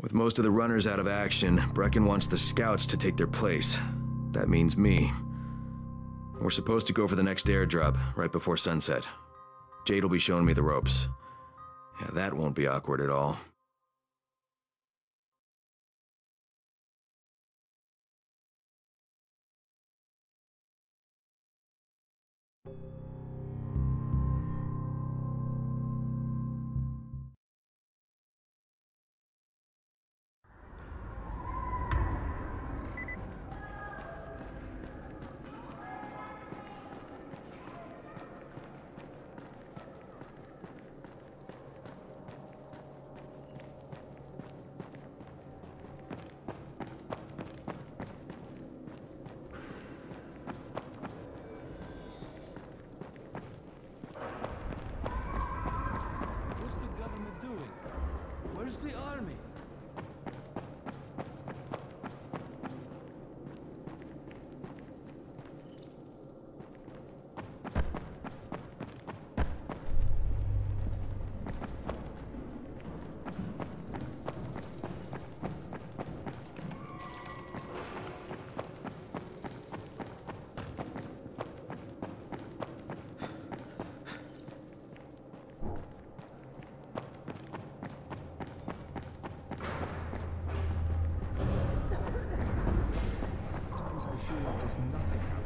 With most of the runners out of action, Brecken wants the scouts to take their place. That means me. We're supposed to go for the next airdrop, right before sunset. Jade will be showing me the ropes. Yeah, that won't be awkward at all. The army? There's nothing.